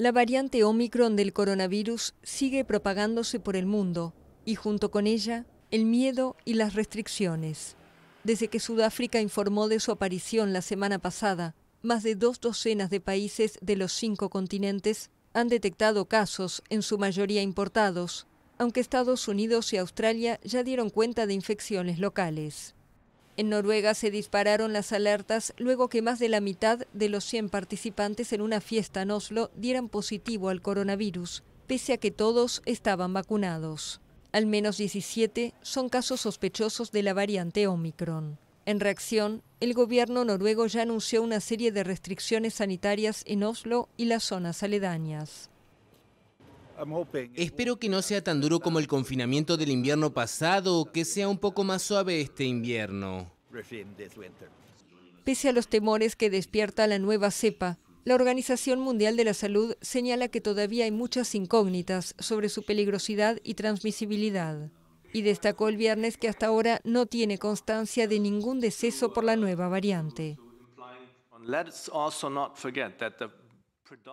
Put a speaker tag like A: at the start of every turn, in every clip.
A: La variante Omicron del coronavirus sigue propagándose por el mundo y junto con ella el miedo y las restricciones. Desde que Sudáfrica informó de su aparición la semana pasada, más de dos docenas de países de los cinco continentes han detectado casos, en su mayoría importados, aunque Estados Unidos y Australia ya dieron cuenta de infecciones locales. En Noruega se dispararon las alertas luego que más de la mitad de los 100 participantes en una fiesta en Oslo dieran positivo al coronavirus, pese a que todos estaban vacunados. Al menos 17 son casos sospechosos de la variante Omicron. En reacción, el gobierno noruego ya anunció una serie de restricciones sanitarias en Oslo y las zonas aledañas.
B: Espero que no sea tan duro como el confinamiento del invierno pasado, que sea un poco más suave este invierno.
A: Pese a los temores que despierta la nueva cepa, la Organización Mundial de la Salud señala que todavía hay muchas incógnitas sobre su peligrosidad y transmisibilidad. Y destacó el viernes que hasta ahora no tiene constancia de ningún deceso por la nueva variante.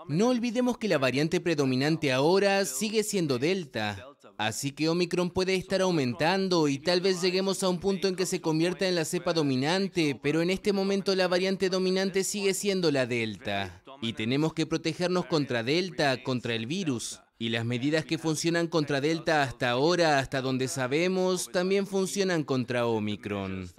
B: No olvidemos que la variante predominante ahora sigue siendo Delta, así que Omicron puede estar aumentando y tal vez lleguemos a un punto en que se convierta en la cepa dominante, pero en este momento la variante dominante sigue siendo la Delta. Y tenemos que protegernos contra Delta, contra el virus. Y las medidas que funcionan contra Delta hasta ahora, hasta donde sabemos, también funcionan contra Omicron.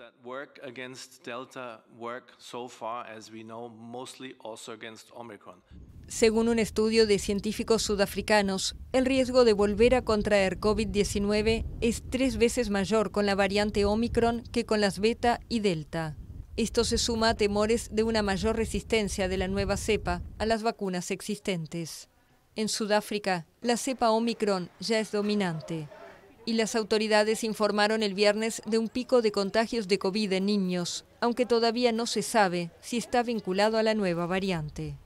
A: Según un estudio de científicos sudafricanos, el riesgo de volver a contraer COVID-19 es tres veces mayor con la variante Omicron que con las beta y delta. Esto se suma a temores de una mayor resistencia de la nueva cepa a las vacunas existentes. En Sudáfrica, la cepa Omicron ya es dominante y las autoridades informaron el viernes de un pico de contagios de COVID en niños, aunque todavía no se sabe si está vinculado a la nueva variante.